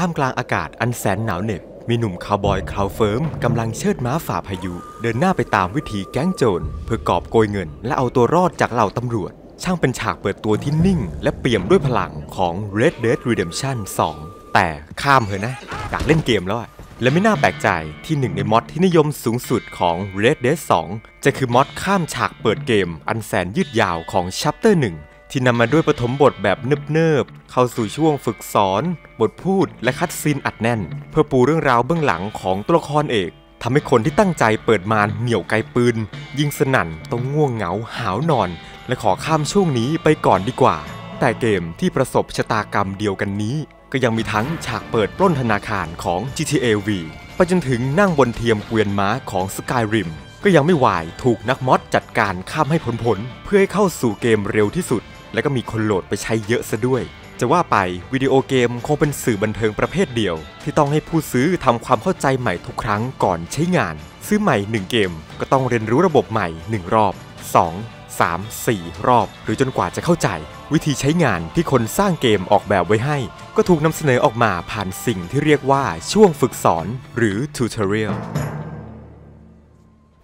ท่ามกลางอากาศอันแสนหนาวเหน็บมีหนุ่มคาวบอยคราวเฟิร์มกำลังเชิดม้าฝ่าพายุ เดินหน้าไปตามวิธีแก๊งโจรเพื่อกอบโกยเงิน และเอาตัวรอดจากเหล่าตำรวจ ช่างเป็นฉากเปิดตัวที่นิ่ง และเปี่ยมด้วยพลังของ Red Dead Redemption 2 แต่ข้ามเถอะนะอยากเล่นเกมแล้วและไม่น่าแปลกใจที่หนึ่งในมอดที่นิยมสูงสุดของ Red Dead 2 จะคือมอดข้ามฉากเปิดเกม อันแสนยืดยาวของ Chapter 1 ที่นำมาด้วยปฐมบทแบบเนิบๆ เข้าสู่ช่วงฝึกสอน บทพูดและคัดซีนอัดแน่น เพื่อปูเรื่องราวเบื้องหลังของตัวละครเอกทำให้คนที่ตั้งใจเปิดมานเหนี่ยวไกปืน ยิงสนั่นต้องง่วงเหงาหาวนอน และขอข้ามช่วงนี้ไปก่อนดีกว่า แต่เกมที่ประสบชะตากรรมเดียวกันนี้ ก็ยังมีทั้งฉากเปิดปล้นธนาคารของ GTA V ไปจนถึงนั่งบนเทียมเกวียนม้าของ Skyrim ก็ยังไม่วายถูกนักมอดจัดการข้ามให้ผลผล เพื่อให้เข้าสู่เกมเร็วที่สุด และก็มีคนโหลดไปใช้เยอะซะด้วย จะว่าไปวิดีโอเกมคงเป็นสื่อบันเทิงประเภทเดียว ที่ต้องให้ผู้ซื้อทำความเข้าใจใหม่ทุกครั้งก่อนใช้งาน ซื้อใหม่ 1 เกม ก็ต้องเรียนรู้ระบบใหม่ 1 รอบ 2 3 4 รอบ หรือจนกว่าจะเข้าใจ วิธีใช้งานที่คนสร้างเกมออกแบบไว้ให้ ก็ถูกนำเสนอออกมาผ่านสิ่งที่เรียกว่าช่วงฝึกสอน หรือ tutorial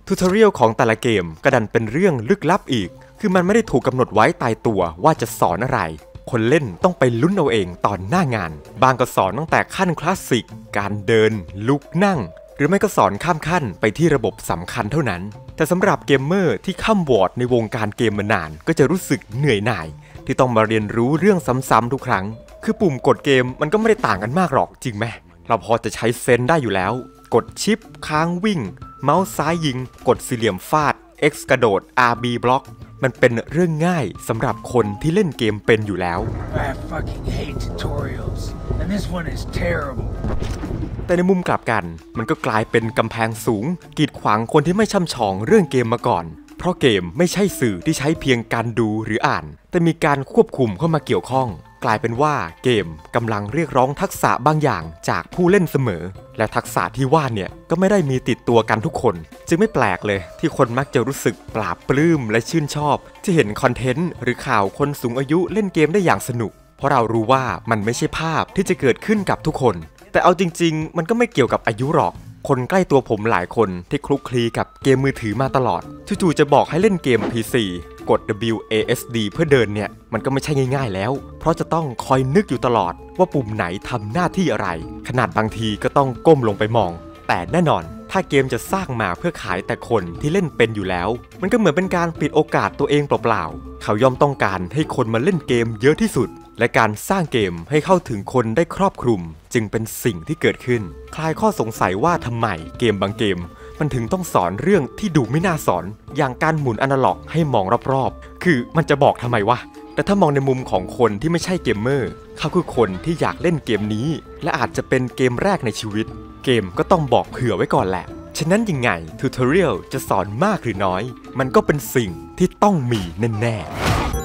tutorial ของแต่ละเกมก็ดันเป็นเรื่องลึกลับอีก คือมันไม่ได้ถูกกำหนดไว้ตายตัวว่าจะสอนอะไร คนเล่นต้องไปลุ้นเอาเองตอนหน้างาน บ้างก็สอนตั้งแต่ขั้นคลาสสิก การเดิน ลุกนั่ง หรือไม่ก็สอนข้ามขั้นไปที่ระบบสำคัญเท่านั้น แต่สำหรับเกมเมอร์ที่คร่ำหวอดในวงการเกมมานาน ก็จะรู้สึกเหนื่อยหน่าย ที่ต้องมาเรียนรู้เรื่องซ้ำๆทุกครั้ง คือปุ่มกดเกมมันก็ไม่ได้ต่างกันมากหรอกจริงไหมเราพอจะใช้เซนได้อยู่แล้ว กดชิป ค้างวิ่ง เมาส์ซ้ายยิง กดสี่เหลี่ยมฟาด X กระโดด RB บล็อก มันเป็นเรื่องง่ายสำหรับคนที่เล่นเกมเป็นอยู่แล้ว I fucking hate tutorials, and this one is terrible. แต่ในมุมกลับกัน มันก็กลายเป็นกำแพงสูง กีดขวางคนที่ไม่ช่ำชองเรื่องเกมมาก่อน เพราะเกมไม่ใช่สื่อที่ใช้เพียงการดูหรืออ่าน แต่มีการควบคุมเข้ามาเกี่ยวข้อง กลายเป็นว่าเกมกำลังเรียกร้องทักษะบางอย่างจากผู้เล่นเสมอ และทักษะที่ว่าเนี่ยก็ไม่ได้มีติดตัวกันทุกคน จึงไม่แปลกเลยที่คนมักจะรู้สึกปราบปลื้มและชื่นชอบ ที่เห็นคอนเทนต์หรือข่าวคนสูงอายุเล่นเกมได้อย่างสนุก เพราะเรารู้ว่ามันไม่ใช่ภาพที่จะเกิดขึ้นกับทุกคน แต่เอาจริง ๆ มันก็ไม่เกี่ยวกับอายุหรอก คนใกล้ตัวผมหลายคนที่คลุกคลีกับเกมมือถือมาตลอดจู่ๆจะบอกให้เล่นเกม PC กด WASD เพื่อเดินเนี่ย มันก็ไม่ใช่ง่ายๆแล้ว เพราะจะต้องคอยนึกอยู่ตลอดว่าปุ่มไหนทำหน้าที่อะไร ขนาดบางทีก็ต้องก้มลงไปมอง แต่แน่นอนถ้าเกมจะสร้างมาเพื่อขายแต่คนที่เล่นเป็นอยู่แล้ว มันก็เหมือนเป็นการปิดโอกาสตัวเองเปล่าๆ เขาย่อมต้องการให้คนมาเล่นเกมเยอะที่สุด และการสร้างเกมให้เข้าถึงคนได้ครอบคลุม จึงเป็นสิ่งที่เกิดขึ้น คลายข้อสงสัยว่าทำไมเกมบางเกม มันถึงต้องสอนเรื่องที่ดูไม่น่าสอน อย่างการหมุนอนาล็อกให้มองรอบๆ คือมันจะบอกทำไมวะแต่ถ้ามองในมุมของคนที่ไม่ใช่เกมเมอร์ เขาคือคนที่อยากเล่นเกมนี้ และอาจจะเป็นเกมแรกในชีวิต เกมก็ต้องบอกเผื่อไว้ก่อนแหละ ฉะนั้นยังไง tutorial จะสอนมากหรือน้อย มันก็เป็นสิ่งที่ต้องมีแน่ๆ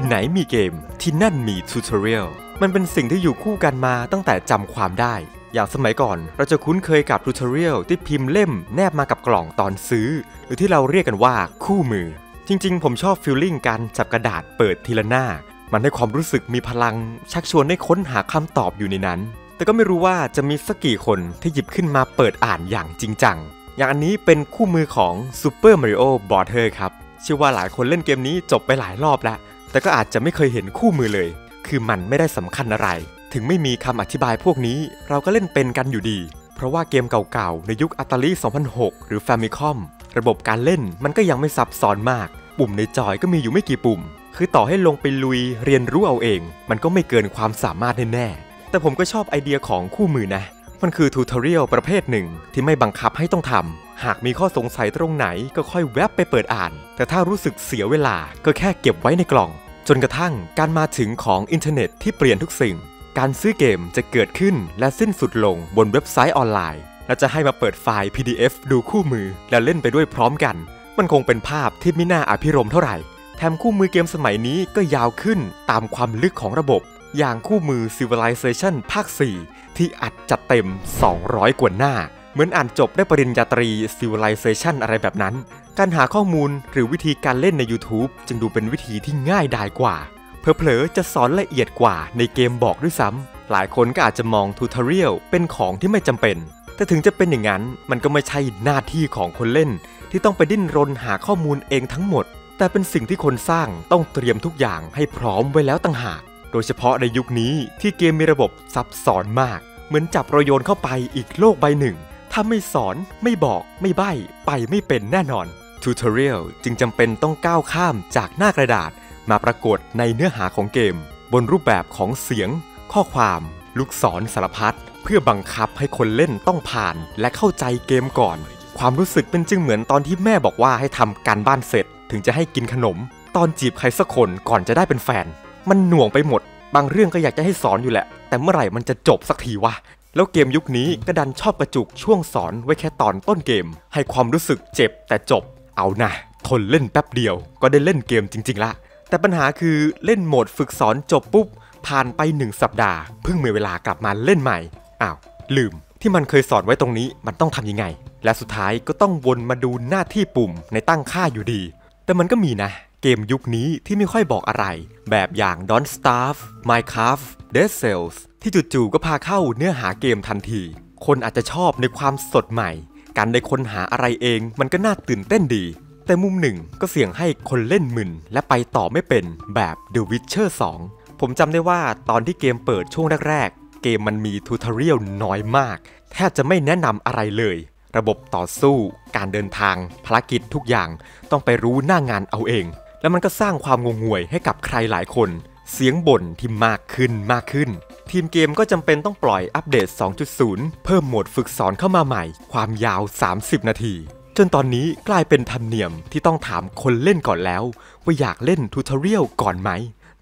ที่ไหนมีเกม ที่นั่นมี tutorial มันเป็นสิ่งที่อยู่คู่กันมาตั้งแต่จำความได้ อย่างสมัยก่อนเราจะคุ้นเคยกับ tutorial ที่พิมพ์เล่มแนบมากับกล่องตอนซื้อ หรือที่เราเรียกกันว่าคู่มือ จริงๆ ผมชอบ feeling การจับกระดาษเปิดทีละหน้า มันให้ความรู้สึกมีพลัง ชักชวนให้ค้นหาคำตอบอยู่ในนั้น แต่ก็ไม่รู้ว่าจะมีสักกี่คนที่หยิบขึ้นมาเปิดอ่านอย่างจริงจังอย่างอันนี้เป็นคู่มือของ Super Mario b o r d e r ครับเชื่อว่าหลายคนเล่นเกมนี้จบไปหลายรอบแล้ว แต่ก็อาจจะไม่เคยเห็นคู่มือเลย คือมันไม่ได้สำคัญอะไร ถึงไม่มีคำอธิบายพวกนี้ เราก็เล่นเป็นกันอยู่ดี เพราะว่าเกมเก่าๆ ในยุค Atari 2006 หรือ Famicom ระบบการเล่นมันก็ยังไม่ซับซ้อนมาก ปุ่มในจอยก็มีอยู่ไม่กี่ปุ่ม คือต่อให้ลงไปลุยเรียนรู้เอาเอง มันก็ไม่เกินความสามารถแน่ๆแต่ผมก็ชอบไอเดียของคู่มือนะ มันคือทูตอเรียลประเภทหนึ่งที่ไม่บังคับให้ต้องทำ หากมีข้อสงสัยตรงไหนก็ค่อยแวบไปเปิดอ่าน แต่ถ้ารู้สึกเสียเวลาก็แค่เก็บไว้ในกล่อง จนกระทั่งการมาถึงของอินเทอร์เน็ตที่เปลี่ยนทุกสิ่ง การซื้อเกมจะเกิดขึ้นและสิ้นสุดลงบนเว็บไซต์ออนไลน์ และจะให้มาเปิดไฟล์ PDF ดูคู่มือ แล้วเล่นไปด้วยพร้อมกัน มันคงเป็นภาพที่ไม่น่าอภิรมเท่าไหร่ แถมคู่มือเกมสมัยนี้ก็ยาวขึ้นตามความลึกของระบบ อย่างคู่มือ Civilization ภาค 4 ที่อัดจัดเต็ม 200 กว่าหน้า เหมือนอ่านจบได้ปริญญาตรี Civilization อะไรแบบนั้น การหาข้อมูลหรือวิธีการเล่นใน YouTube จึงดูเป็นวิธีที่ง่ายดายกว่า เผลอๆจะสอนละเอียดกว่าในเกมบอกด้วยซ้ำ หลายคนก็อาจจะมองทูตอเรียลเป็นของที่ไม่จำเป็น แต่ถึงจะเป็นอย่างนั้น มันก็ไม่ใช่หน้าที่ของคนเล่น ที่ต้องไปดิ้นรนหาข้อมูลเองทั้งหมด แต่เป็นสิ่งที่คนสร้างต้องเตรียมทุกอย่างให้พร้อมไว้แล้วต่างหาก โดยเฉพาะในยุคนี้ที่เกมมีระบบซับซ้อนมาก เหมือนจับเราโยนเข้าไปอีกโลกใบหนึ่ง ถ้าไม่สอนไม่บอกไม่ใบ้ ไปไม่เป็นแน่นอนทูตอเรียลจึงจำเป็นต้องก้าวข้ามจากหน้ากระดาษ มาปรากฏในเนื้อหาของเกม บนรูปแบบของเสียง ข้อความ ลูกศรสารพัดเพื่อบังคับให้คนเล่นต้องผ่านและเข้าใจเกมก่อน ความรู้สึกเป็นจึงเหมือนตอนที่แม่บอกว่าให้ทำการบ้านเสร็จ ถึงจะให้กินขนม ตอนจีบใครสักคนก่อนจะได้เป็นแฟน มันหน่วงไปหมด บางเรื่องก็อยากจะให้สอนอยู่แหละ แต่เมื่อไหร่มันจะจบสักทีวะ แล้วเกมยุคนี้ก็ดันชอบกระจุกช่วงสอนไว้แค่ตอนต้นเกม ให้ความรู้สึกเจ็บแต่จบ เอานะทนเล่นแป๊บเดียว ก็ได้เล่นเกมจริง ๆ ละ แต่ปัญหาคือเล่นโหมดฝึกสอนจบปุ๊บ ผ่านไปหนึ่งสัปดาห์ เพิ่งมีเวลากลับมาเล่นใหม่ อ้าว ลืม ที่มันเคยสอนไว้ตรงนี้มันต้องทำยังไง และสุดท้ายก็ต้องวนมาดูหน้าที่ปุ่มในตั้งค่าอยู่ดี แต่มันก็มีนะ เกมยุคนี้ที่ไม่ค่อยบอกอะไร แบบอย่าง Don't Starve Minecraft Dead Cells ที่จู่ๆก็พาเข้าเนื้อหาเกมทันที คนอาจจะชอบในความสดใหม่ การได้ค้นหาอะไรเองมันก็น่าตื่นเต้นดี แต่มุมหนึ่งก็เสี่ยงให้คนเล่นมึน และไปต่อไม่เป็นแบบ The Witcher 2 ผมจำได้ว่าตอนที่เกมเปิดช่วงแรกๆ เกมมันมีทูตอเรียลน้อยมาก แทบจะไม่แนะนำอะไรเลย ระบบต่อสู้ การเดินทาง ภารกิจทุกอย่างต้องไปรู้หน้างานเอาเอง แล้วมันก็สร้างความงงงวยให้กับใครหลายคน เสียงบ่นที่มากขึ้นมากขึ้น ทีมเกมก็จำเป็นต้องปล่อยอัปเดต 2.0 เพิ่มโหมดฝึกสอนเข้ามาใหม่ ความยาว 30 นาที จนตอนนี้กลายเป็นธรรมเนียมที่ต้องถามคนเล่นก่อนแล้ว ว่าอยากเล่นทูตอเรียลก่อนไหม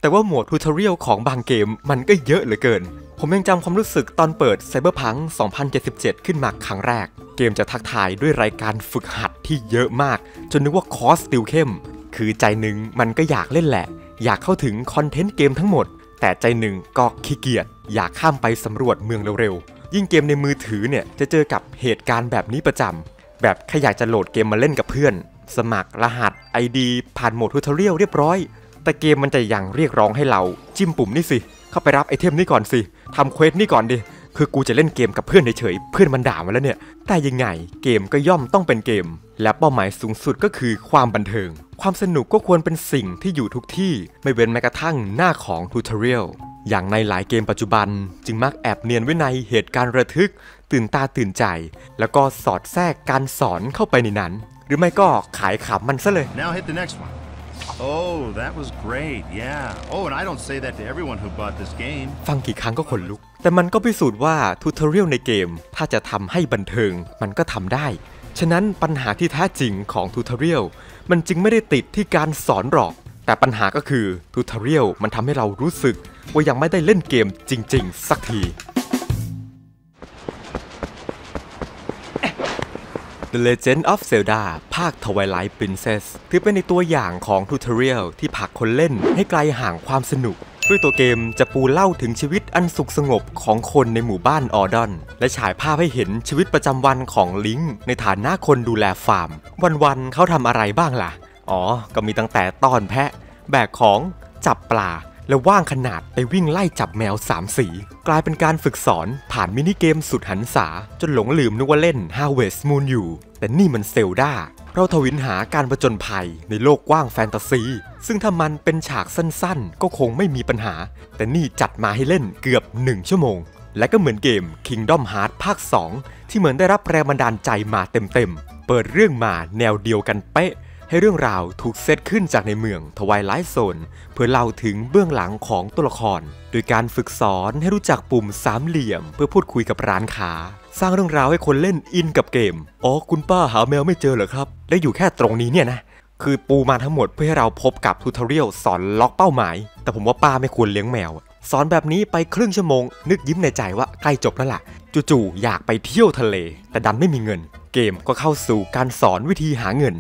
แต่ว่าโหมดทูตอเรียลของบางเกมมันก็เยอะเหลือเกินผมยังจำความรู้สึกตอนเปิด Cyberpunk 2077 ขึ้นมาครั้งแรก เกมจะทักทายด้วยรายการฝึกหัดที่เยอะมาก จนนึกว่าคอสติวเข้ม คือใจหนึ่งมันก็อยากเล่นแหละ อยากเข้าถึงคอนเทนต์เกมทั้งหมด แต่ใจหนึ่งก็ขี้เกียจอยากข้ามไปสำรวจเมืองเร็วๆ ยิ่งเกมในมือถือเนี่ยจะเจอกับเหตุการณ์แบบนี้ประจำแบบแค่อยากจะโหลดเกมมาเล่นกับเพื่อน สมัครรหัส ID ผ่านโหมดทูตอเรียลเรียบร้อย แต่เกมมันจะยังเรียกร้องให้เราจิ้มปุ่มนี่สิ เข้าไปรับ item นี่ก่อนสิทำ quest นี่ก่อนดิ คือกูจะเล่นเกมกับเพื่อนเฉยๆเพื่อนมันด่ามาแล้วเนี่ย แต่ยังไงเกมก็ย่อมต้องเป็นเกม และเป้าหมายสูงสุดก็คือความบันเทิง ความสนุกก็ควรเป็นสิ่งที่อยู่ทุกที่ ไม่เว้นแม้กระทั่งหน้าของ tutorial อย่างในหลายเกมปัจจุบัน จึงมักแอบเนียนไว้ในเหตุการณ์ระทึก ตื่นตาตื่นใจ แล้วก็สอดแทรกการสอนเข้าไปในนั้น หรือไม่ก็ขายขำมันซะเลย Now hit the next one. Oh, that was great. Yeah. Oh, and I don't say that to everyone who bought this game. ฟังกี่ครั้งก็ขนลุก แต่มันก็พิสูจน์ว่า tutorial ในเกม ถ้าจะทำให้บันเทิง มันก็ทำได้ ฉะนั้นปัญหาที่แท้จริงของ tutorial มันจึงไม่ได้ติดที่การสอนหรอก แต่ปัญหาก็คือ tutorial มันทำให้เรารู้สึก ว่ายังไม่ได้เล่นเกมจริง ๆ สักที The Legend of Zelda ภาค Twilight Princess ถือเป็นในตัวอย่างของทูตอเรียลที่ผลักคนเล่นให้ไกลห่างความสนุก ด้วยตัวเกมจะปูเล่าถึงชีวิตอันสุขสงบของคนในหมู่บ้านออดอน และฉายภาพให้เห็นชีวิตประจำวันของลิงในฐานะคนดูแลฟาร์ม วันๆเขาทำอะไรบ้างล่ะ อ๋อ ก็มีตั้งแต่ต้อนแพะ แบกของจับปลา และว่างขนาดไปวิ่งไล่จับแมวสามสี กลายเป็นการฝึกสอนผ่านมินิเกมสุดหันษา จนหลงลืมนึกว่าเล่น Harvest Moon อยู่ แต่นี่มันเซลดาเราทวินหาการผจญภัยในโลกกว้างแฟนตาซี ซึ่งถ้ามันเป็นฉากสั้นๆ ก็คงไม่มีปัญหา แต่นี่จัดมาให้เล่นเกือบ 1 ชั่วโมง และก็เหมือนเกม Kingdom Hearts ภาค 2 ที่เหมือนได้รับแรงบันดาลใจมาเต็มๆ เปิดเรื่องมาแนวเดียวกันเป๊ะ ให้เรื่องราวถูกเซตขึ้นจากในเมืองทวายไลท์โซน เพื่อเล่าถึงเบื้องหลังของตัวละคร โดยการฝึกสอนให้รู้จักปุ่มสามเหลี่ยม เพื่อพูดคุยกับร้านค้า สร้างเรื่องราวให้คนเล่นอินกับเกม อ๋อคุณป้าหาแมวไม่เจอเหรอครับและอยู่แค่ตรงนี้เนี่ยนะ คือปูมาทั้งหมดเพื่อให้เราพบกับทูตอเรียลสอนล็อกเป้าหมาย แต่ผมว่าป้าไม่ควรเลี้ยงแมว สอนแบบนี้ไปครึ่งชั่วโมง นึกยิ้มในใจว่าใกล้จบแล้วล่ะจู่ๆอยากไปเที่ยวทะเล แต่ดันไม่มีเงิน เกมก็เข้าสู่การสอนวิธีหาเงิน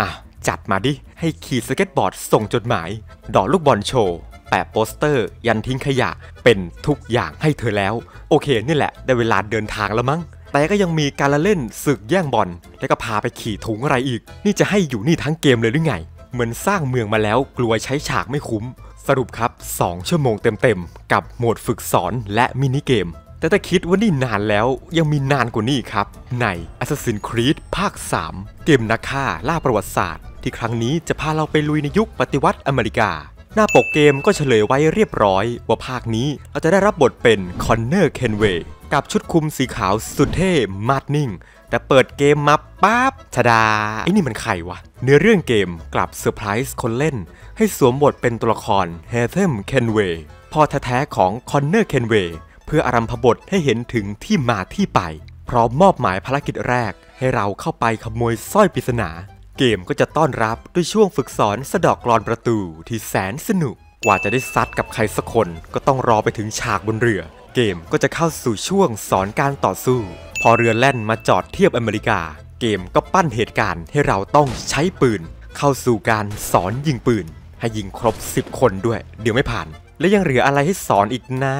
อะ จัดมาดิ ให้ขี่สเก็ตบอร์ดส่งจดหมาย เดาะลูกบอลโชว์ แปะโปสเตอร์ ยันทิ้งขยะ เป็นทุกอย่างให้เธอแล้ว โอเคนี่แหละ ได้เวลาเดินทางแล้วมั้ง แต่ก็ยังมีการละเล่นศึกแย่งบอล แล้วก็พาไปขี่ถุงอะไรอีก นี่จะให้อยู่นี่ทั้งเกมเลยหรือไง เหมือนสร้างเมืองมาแล้วกลัวใช้ฉากไม่คุ้ม สรุปครับ 2 ชั่วโมงเต็มๆ กับโหมดฝึกสอนและมินิเกมแต่ถ้าคิดว่านี่นานแล้วยังมีนานกว่านี้ครับ ใน Assassin's Creed ภาค 3 เกมนักฆ่าล่าประวัติศาสตร์ ที่ครั้งนี้จะพาเราไปลุยในยุคปฏิวัติอเมริกา หน้าปกเกมก็เฉลยไว้เรียบร้อย ว่าภาคนี้เราจะได้รับบทเป็นคอนเนอร์เคนเวย์กับชุดคุมสีขาวสุดเท่มาดนิ่ง แต่เปิดเกมมาปั๊บชดาไอ้นี่มันใครวะ เนื้อเรื่องเกมกลับเซอร์ไพรส์คนเล่น ให้สวมบทเป็นตัวละครเฮเธมเคนเวย์พ่อแท้ๆของคอนเนอร์เคนเวย์เพื่ออารัมพบทให้เห็นถึงที่มาที่ไป พร้อมมอบหมายภารกิจแรก ให้เราเข้าไปขโมยสร้อยปริศนา เกมก็จะต้อนรับด้วยช่วงฝึกสอนสะดอกกรอนประตูที่แสนสนุก กว่าจะได้ซัดกับใครสักคนก็ต้องรอไปถึงฉากบนเรือ เกมก็จะเข้าสู่ช่วงสอนการต่อสู้ พอเรือแล่นมาจอดเทียบอเมริกา เกมก็ปั้นเหตุการณ์ให้เราต้องใช้ปืน เข้าสู่การสอนยิงปืน ให้ยิงครบ 10 คนด้วย เดี๋ยวไม่ผ่าน และยังเหลืออะไรให้สอนอีกนะ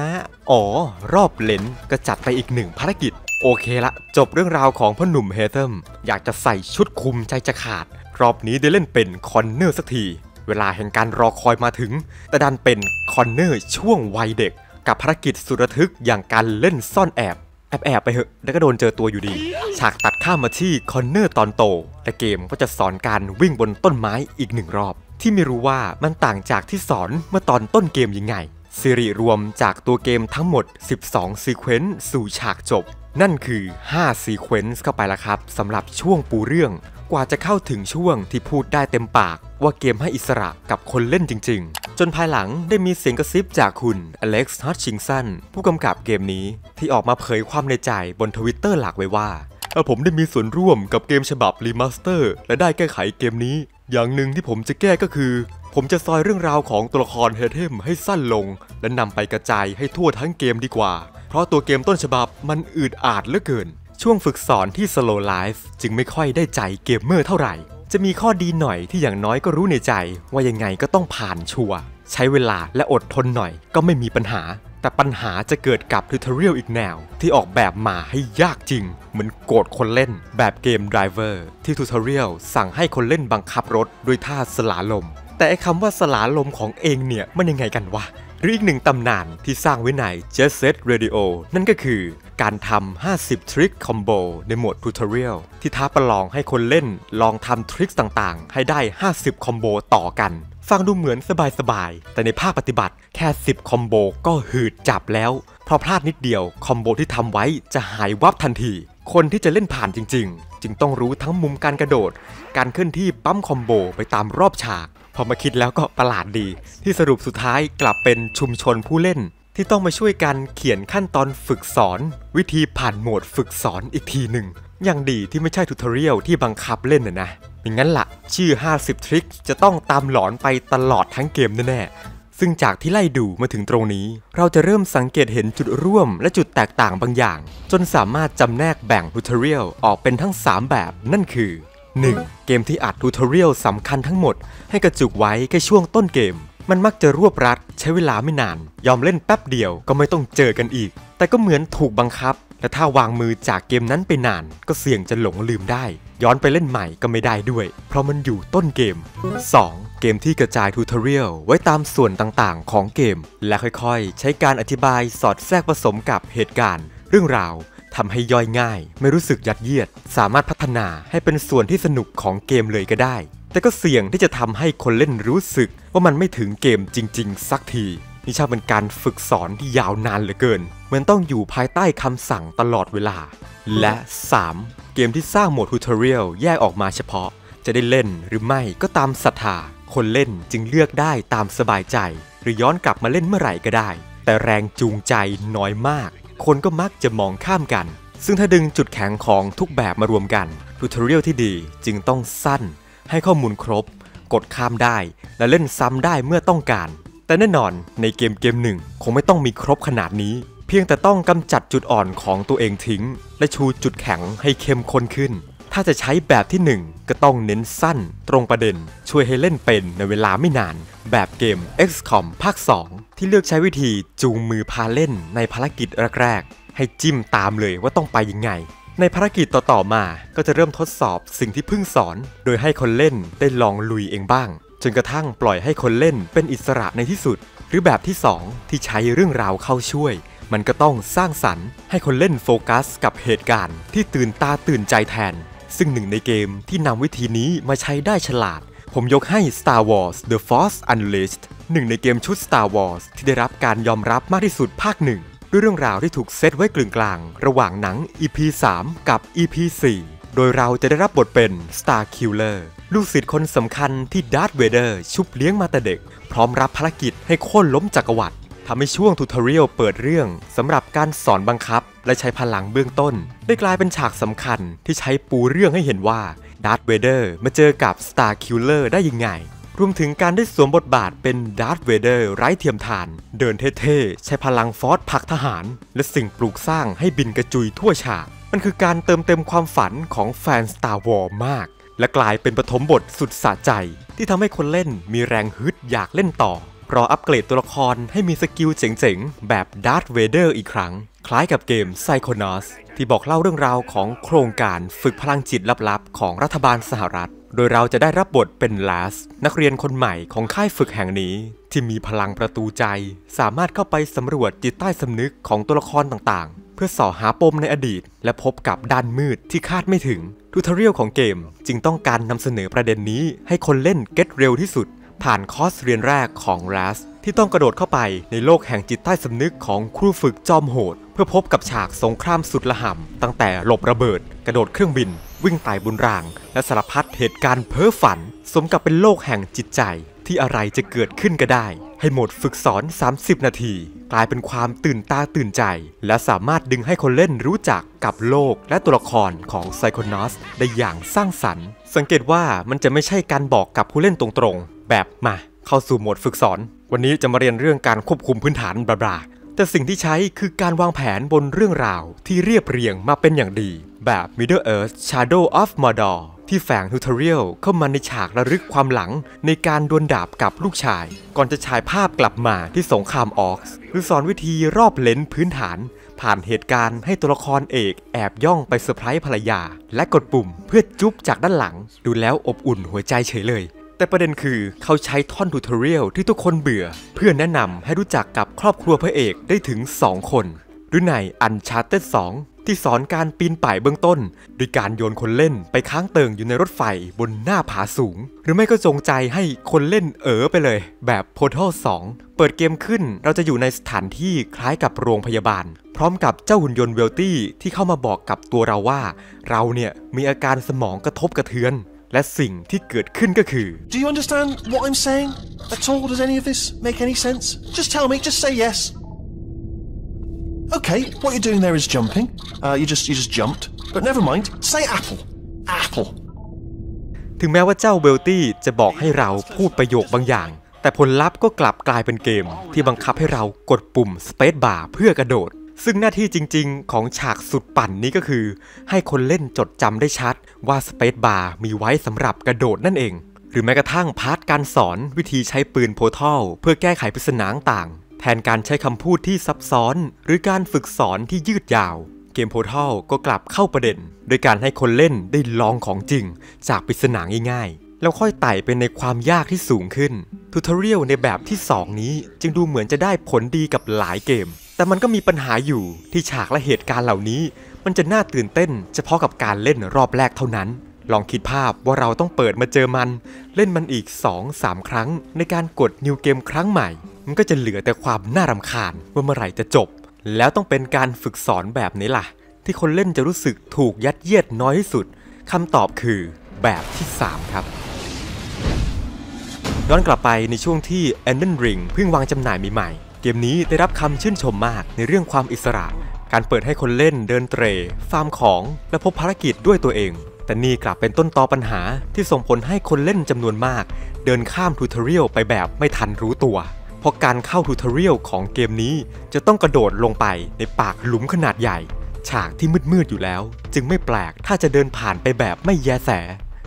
อ๋อ ลอบเร้นก็จัดไปอีกหนึ่งภารกิจ โอเคละจบเรื่องราวของพ่อหนุ่มเฮเทมอยากจะใส่ชุดคุมใจจะขาด รอบนี้ได้เล่นเป็นคอนเนอร์สักที เวลาแห่งการรอคอยมาถึง แต่ดันเป็นคอนเนอร์ช่วงวัยเด็ก กับภารกิจสุดระทึกอย่างการเล่นซ่อนแอบแอบแอบไปเหอะแล้วก็โดนเจอตัวอยู่ดี ฉากตัดข้ามมาที่คอนเนอร์ตอนโต และเกมก็จะสอนการวิ่งบนต้นไม้อีกหนึ่งรอบ ที่ไม่รู้ว่ามันต่างจากที่สอนเมื่อตอนต้นเกมยังไงสิริรวมจากตัวเกมทั้งหมด 12 sequence สู่ฉากจบ นั่นคือ 5 sequence เข้าไปแล้วครับสำหรับช่วงปูเรื่อง กว่าจะเข้าถึงช่วงที่พูดได้เต็มปาก ว่าเกมให้อิสระกับคนเล่นจริง ๆ จนภายหลังได้มีเสียงกระซิบจากคุณอเล็กซ์ฮัตชิงสันผู้กำกับเกมนี้ ที่ออกมาเผยความในใจบนทวิตเตอร์หลักไว้ว่าผมได้มีส่วนร่วมกับเกมฉบับ remaster และได้แก้ไขเกมนี้ อย่างหนึ่งที่ผมจะแก้ก็คือ ผมจะซอยเรื่องราวของตัวละครเฮเทมให้สั้นลง และนำไปกระจายให้ทั่วทั้งเกมดีกว่า เพราะตัวเกมต้นฉบับมันอืดอาดเหลือเกิน ช่วงฝึกสอนที่ slow life จึงไม่ค่อยได้ใจเกมเมอร์เท่าไหร่ จะมีข้อดีหน่อยที่อย่างน้อยก็รู้ในใจ ว่ายังไงก็ต้องผ่านชัวร์ใช้เวลาและอดทนหน่อยก็ไม่มีปัญหา แต่ปัญหาจะเกิดกับ tutorial อีกแนว ที่ออกแบบมาให้ยากจริง เหมือนโกรธคนเล่น แบบเกม Driver ที่ tutorial สั่งให้คนเล่นบังคับรถด้วยท่า slalom แต่ไอ้คำว่า slalom ของเอ็งเนี่ยมันยังไงกันวะ หรืออีกหนึ่งตำนานที่สร้างไว้ใน Jet Set Radio นั่นก็คือการทำ 50 trick combo ในโหมด tutorial ที่ท้าประลองให้คนเล่นลองทำ trick ต่างๆ ให้ได้ 50 combo ต่อกัน ฟังดูเหมือนสบายๆ แต่ในภาคปฏิบัติแค่ 10 comboก็หืดจับแล้ว เพราะพลาดนิดเดียว คอมโบที่ทำไว้จะหายวับทันที คนที่จะเล่นผ่านจริง ๆ จึงต้องรู้ทั้งมุมการกระโดด การเคลื่อนที่ปั๊มคอมโบไปตามรอบฉาก พอมาคิดแล้วก็ประหลาดดี ที่สรุปสุดท้ายกลับเป็นชุมชนผู้เล่น ที่ต้องมาช่วยกันเขียนขั้นตอนฝึกสอน วิธีผ่านโหมดฝึกสอนอีกทีหนึ่งยังดีที่ไม่ใช่ tutorial ที่บังคับเล่นนะนะอย่างนั้นละ่ะ ชื่อ 50 trick จะต้องตามหลอนไปตลอดทั้งเกมแน่ๆ ซึ่งจากที่ไล่ดูมาถึงตรงนี้ เราจะเริ่มสังเกตเห็นจุดร่วมและจุดแตกต่างบางอย่าง จนสามารถจำแนกแบ่ง tutorial ออกเป็นทั้ง 3 แบบนั่นคือ 1. เกมที่อัด tutorial สำคัญทั้งหมด ให้กระจุกไว้แค่ช่วงต้นเกม มันมักจะรวบรัดใช้เวลาไม่นาน ยอมเล่นแป๊บเดียวก็ไม่ต้องเจอกันอีก แต่ก็เหมือนถูกบังคับ และถ้าวางมือจากเกมนั้นไปนาน ก็เสี่ยงจะหลงลืมได้ ย้อนไปเล่นใหม่ก็ไม่ได้ด้วย เพราะมันอยู่ต้นเกม 2. เกมที่กระจายทูตอเรียลไว้ตามส่วนต่างๆ ของเกม และค่อยๆ ใช้การอธิบายสอดแทรกผสมกับเหตุการณ์ เรื่องราว ทำให้ย่อยง่าย ไม่รู้สึกยัดเยียด สามารถพัฒนาให้เป็นส่วนที่สนุกของเกมเลยก็ได้ แต่ก็เสี่ยงที่จะทำให้คนเล่นรู้สึกว่ามันไม่ถึงเกมจริง ๆ สักทีนี่ชาเป็นการฝึกสอนที่ยาวนานเหลือเกิน เหมือนต้องอยู่ภายใต้คำสั่งตลอดเวลา และ 3. เกมที่สร้างโหมดทูตอเรียลแยกออกมาเฉพาะ จะได้เล่นหรือไม่ก็ตามศรัทธา คนเล่นจึงเลือกได้ตามสบายใจ หรือย้อนกลับมาเล่นเมื่อไหร่ก็ได้ แต่แรงจูงใจน้อยมาก คนก็มักจะมองข้ามกัน ซึ่งถ้าดึงจุดแข็งของทุกแบบมารวมกันทูตอเรียลที่ดีจึงต้องสั้น ให้ข้อมูลครบ กดข้ามได้ และเล่นซ้ำได้เมื่อต้องการ แต่แน่นอนในเกมเกมหนึ่งคงไม่ต้องมีครบขนาดนี้ เพียงแต่ต้องกำจัดจุดอ่อนของตัวเองทิ้ง และชูจุดแข็งให้เข้มข้นขึ้น ถ้าจะใช้แบบที่ 1 ก็ต้องเน้นสั้น ตรงประเด็น ช่วยให้เล่นเป็นในเวลาไม่นาน แบบเกม XCOM ภาค 2 ที่เลือกใช้วิธีจูงมือพาเล่นในภารกิจแรกๆ ให้จิ้มตามเลยว่าต้องไปยังไง ในภารกิจต่อๆมาก็จะเริ่มทดสอบสิ่งที่เพิ่งสอน โดยให้คนเล่นได้ลองลุยเองบ้าง จนกระทั่งปล่อยให้คนเล่นเป็นอิสระในที่สุด หรือแบบที่ 2 ที่ใช้เรื่องราวเข้าช่วยมันก็ต้องสร้างสรรค์ให้คนเล่นโฟกัสกับเหตุการณ์ที่ตื่นตาตื่นใจแทน ซึ่งหนึ่งในเกมที่นำวิธีนี้มาใช้ได้ฉลาด ผมยกให้ Star Wars The Force Unleashed หนึ่งในเกมชุด Star Wars ที่ได้รับการยอมรับมากที่สุดภาคหนึ่งด้วยเรื่องราวที่ถูกเซตไว้กลึงกลาง ระหว่างหนัง EP 3 กับ EP 4 โดยเราจะได้รับบทเป็น Star Killer ลูกศิษย์คนสำคัญที่ดาร์ธเวเดอร์ชุบเลี้ยงมาแต่เด็ก พร้อมรับภารกิจให้โค่นล้มจักรวรรดิ ทำให้ช่วง tutorial เปิดเรื่องสำหรับการสอนบังคับ และใช้พลังเบื้องต้น ได้กลายเป็นฉากสำคัญที่ใช้ปูเรื่องให้เห็นว่าดาร์ธเวเดอร์มาเจอกับ Star Killer ได้ยังไง รวมถึงการได้สวมบทบาทเป็นดาร์ธเวเดอร์ไร้เทียมทาน เดินเท่ๆ ใช้พลัง Force ผลักทหาร และสิ่งปลูกสร้างให้บินกระจุยทั่วฉาก มันคือการเติมเต็มความฝันของแฟน Star Wars มาก และกลายเป็นปฐมบทสุดสะใจ ที่ทำให้คนเล่นมีแรงฮึดอยากเล่นต่อ รออัปเกรดตัวละครให้มีสกิลเจ๋งๆ แบบดาร์ธเวเดอร์อีกครั้ง คล้ายกับเกม Psychonauts ที่บอกเล่าเรื่องราวของโครงการฝึกพลังจิตลับๆ ของรัฐบาลสหรัฐ โดยเราจะได้รับบทเป็น Raz นักเรียนคนใหม่ของค่ายฝึกแห่งนี้ ที่มีพลังประตูใจ สามารถเข้าไปสำรวจจิตใต้สำนึกของตัวละครต่างๆ เพื่อเสาะหาปมในอดีต และพบกับด้านมืดที่คาดไม่ถึง tutorial ของเกมจึงต้องการนำเสนอประเด็นนี้ให้คนเล่น get เร็วที่สุด ผ่านคอร์สเรียนแรกของ Raz ที่ต้องกระโดดเข้าไปในโลกแห่งจิตใต้สำนึกของครูฝึกจอมโหด เพื่อพบกับฉากสงครามสุดระห่ำตั้งแต่หลบระเบิด กระโดดเครื่องบิน วิ่งไต่บนราง และสารพัดเหตุการณ์เพ้อฝัน สมกับเป็นโลกแห่งจิตใจ ที่อะไรจะเกิดขึ้นก็ได้ ให้หมดฝึกสอน 30 นาที กลายเป็นความตื่นตาตื่นใจ และสามารถดึงให้คนเล่นรู้จักกับโลกและตัวละครของไซโคนอสได้อย่างสร้างสรรค์ สังเกตว่ามันจะไม่ใช่การบอกกับผู้เล่นตรงๆ แบบมาเข้าสู่โหมดฝึกสอน วันนี้จะมาเรียนเรื่องการควบคุมพื้นฐานบลาๆแต่สิ่งที่ใช้คือการวางแผนบนเรื่องราวที่เรียบเรียงมาเป็นอย่างดี แบบ Middle Earth Shadow of Mordor ที่แฝง tutorial เข้ามาในฉากระลึกความหลัง ในการดวลดาบกับลูกชาย ก่อนจะฉายภาพกลับมาที่สงคราม Orcs หรือสอนวิธีลอบเร้นพื้นฐาน ผ่านเหตุการณ์ให้ตัวละครเอกแอบย่องไปเซอร์ไพรส์ภรรยา และกดปุ่มเพื่อจุ๊บจากด้านหลัง ดูแล้วอบอุ่นหัวใจเฉยเลย แต่ประเด็นคือเขาใช้ท่อน tutorial ที่ทุกคนเบื่อ เพื่อแนะนำให้รู้จักกับครอบครัวพระเอกได้ถึง 2 คน หรือใน Uncharted 2ที่สอนการปีนป่ายเบื้องต้น โดยการโยนคนเล่นไปค้างเติงอยู่ในรถไฟบนหน้าผาสูง หรือไม่ก็จงใจให้คนเล่นเอ๋อไปเลย แบบ Portal 2 เปิดเกมขึ้นเราจะอยู่ในสถานที่คล้ายกับโรงพยาบาล พร้อมกับเจ้าหุ่นยนต์เวลตี้ที่เข้ามาบอกกับตัวเราว่า เราเนี่ยมีอาการสมองกระทบกระเทือน และสิ่งที่เกิดขึ้นก็คือ Do you understand what I'm saying? At all? Does any of this make any sense? Just tell me, just say yes. Okay, what you're doing there is jumping. Uh, you just you just jumped. But never mind. Say apple. Apple. ถึงแม้ว่าเจ้าเบลตี้จะบอกให้เราพูดประโยคบางอย่าง แต่ผลลัพธ์ก็กลับกลายเป็นเกม ที่บังคับให้เรากดปุ่ม Space Bar เพื่อกระโดด ซึ่งหน้าที่จริงๆ ของฉากสุดปั่นนี้ก็คือ ให้คนเล่นจดจำได้ชัดว่า Space Bar มีไว้สำหรับกระโดดนั่นเอง หรือแม้กระทั่ง part การสอนวิธีใช้ปืน Portal เพื่อแก้ไขปริศนาต่าง แทนการใช้คำพูดที่ซับซ้อน หรือการฝึกสอนที่ยืดยาว เกม Portal ก็กลับเข้าประเด็น โดยการให้คนเล่นได้ลองของจริง จากปริศนาง่ายๆ แล้วค่อยไต่ไปในความยากที่สูงขึ้น tutorial ในแบบที่ 2 นี้จึงดูเหมือนจะได้ผลดีกับหลายเกม แต่มันก็มีปัญหาอยู่ที่ฉากและเหตุการณ์เหล่านี้ มันจะน่าตื่นเต้น เฉพาะกับการเล่นรอบแรกเท่านั้น ลองคิดภาพว่าเราต้องเปิดมาเจอมัน เล่นมันอีก 2-3 ครั้ง ในการกดนิวเกมครั้งใหม่ มันก็จะเหลือแต่ความน่ารำคาญว่าเมื่อไหร่จะจบ แล้วต้องเป็นการฝึกสอนแบบนี้ล่ะ ที่คนเล่นจะรู้สึกถูกยัดเยียดน้อยที่สุดคำตอบคือแบบที่ 3 ครับย้อนกลับไปในช่วงที่ Elden Ring เพิ่งวางจำหน่ายใหม่ๆ เกมนี้ได้รับคำชื่นชมมากในเรื่องความอิสระ การเปิดให้คนเล่นเดินเตร่ฟาร์มของ และพบภารกิจด้วยตัวเอง แต่นี่กลับเป็นต้นตอปัญหาที่ส่งผลให้คนเล่นจำนวนมาก เดินข้าม tutorial ไปแบบไม่ทันรู้ตัว เพราะการเข้า tutorial ของเกมนี้จะต้องกระโดดลงไปในปากหลุมขนาดใหญ่ ฉากที่มืดๆอยู่แล้ว จึงไม่แปลกถ้าจะเดินผ่านไปแบบไม่แยแส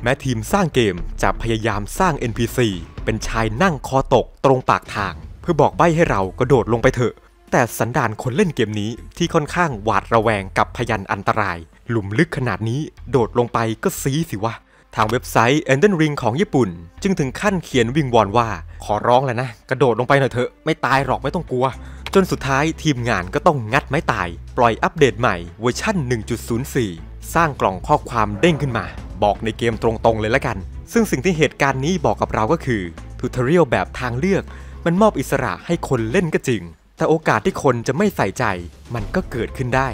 แม้ทีมสร้างเกมจะพยายามสร้าง NPC เป็นชายนั่งคอตกตรงปากทาง เพื่อบอกใบ้ให้เรากระโดดลงไปเถอะ แต่สันดานคนเล่นเกมนี้ที่ค่อนข้างหวาดระแวงกับพยันอันตราย หลุมลึกขนาดนี้โดดลงไปก็ซี้สิวะทางเว็บไซต์ Elden Ring ของญี่ปุ่น จึงถึงขั้นเขียนวิงวอนว่า ขอร้องแล้วนะ กระโดดลงไปหน่อยเถอะ ไม่ตายหรอกไม่ต้องกลัว จนสุดท้ายทีมงานก็ต้องงัดไม้ตาย ปล่อยอัปเดตใหม่เวอร์ชั่น 1.04 สร้างกล่องข้อความเด้งขึ้นมา บอกในเกมตรงๆเลยละกัน ซึ่งสิ่งที่เหตุการณ์นี้บอกกับเราก็คือ tutorial แบบทางเลือก มันมอบอิสระให้คนเล่นก็จริง แต่โอกาสที่คนจะไม่ใส่ใจมันก็เกิดขึ้นได้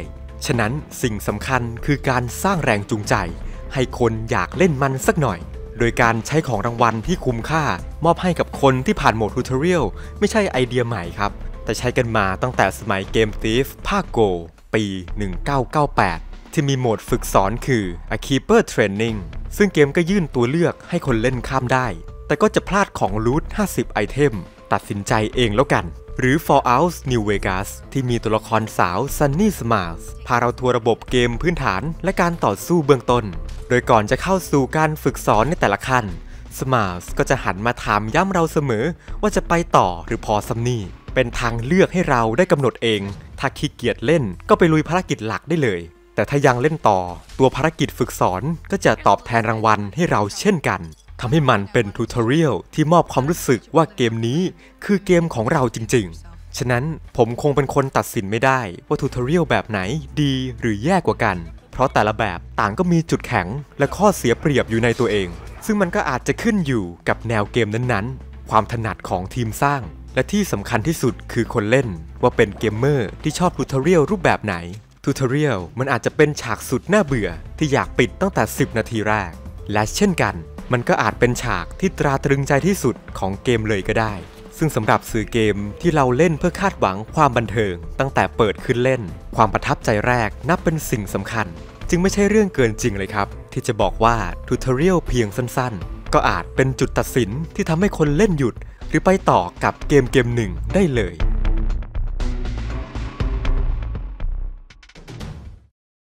ฉะนั้นสิ่งสำคัญคือการสร้างแรงจูงใจ ให้คนอยากเล่นมันสักหน่อย โดยการใช้ของรางวัลที่คุ้มค่า มอบให้กับคนที่ผ่านโหมด tutorial ไม่ใช่ไอเดียใหม่ครับ แต่ใช้กันมาตั้งแต่สมัยเกม Thief ภาคโก ปี 1998 ที่มีโหมดฝึกสอนคือ A Keeper Training ซึ่งเกมก็ยื่นตัวเลือกให้คนเล่นข้ามได้ แต่ก็จะพลาดของ loot 50 ไอเทม ตัดสินใจเองแล้วกัน หรือ Fallout New Vegas ที่มีตัวละครสาว Sunny Smiles พาเราทัวร์ระบบเกมพื้นฐานและการต่อสู้เบื้องต้น โดยก่อนจะเข้าสู่การฝึกสอนในแต่ละขั้น Smiles ก็จะหันมาถามย้ำเราเสมอว่าจะไปต่อหรือพอซึ่งนี่เป็นทางเลือกให้เราได้กำหนดเอง ถ้าขี้เกียจเล่นก็ไปลุยภารกิจหลักได้เลย แต่ถ้ายังเล่นต่อ ตัวภารกิจฝึกสอนก็จะตอบแทนรางวัลให้เราเช่นกัน ทำให้มันเป็นทูทอเรียลที่มอบความรู้สึกว่าเกมนี้คือเกมของเราจริงๆ ฉะนั้นผมคงเป็นคนตัดสินไม่ได้ว่าทูทอเรียลแบบไหนดีหรือแย่กว่ากัน เพราะแต่ละแบบต่างก็มีจุดแข็งและข้อเสียเปรียบอยู่ในตัวเอง ซึ่งมันก็อาจจะขึ้นอยู่กับแนวเกมนั้นๆ ความถนัดของทีมสร้าง และที่สำคัญที่สุดคือคนเล่นว่าเป็นเกมเมอร์ที่ชอบ tutorial รูปแบบไหน tutorial มันอาจจะเป็นฉากสุดน่าเบื่อที่อยากปิดตั้งแต่ 10 นาทีแรก และเช่นกัน มันก็อาจเป็นฉากที่ตราตรึงใจที่สุดของเกมเลยก็ได้ ซึ่งสำหรับสื่อเกมที่เราเล่นเพื่อคาดหวังความบันเทิง ตั้งแต่เปิดขึ้นเล่น ความประทับใจแรกนับเป็นสิ่งสำคัญ จึงไม่ใช่เรื่องเกินจริงเลยครับ ที่จะบอกว่า tutorial เพียงสั้นๆ ก็อาจเป็นจุดตัดสินที่ทำให้คนเล่นหยุด หรือไปต่อกับเกมเกมหนึ่งได้เลย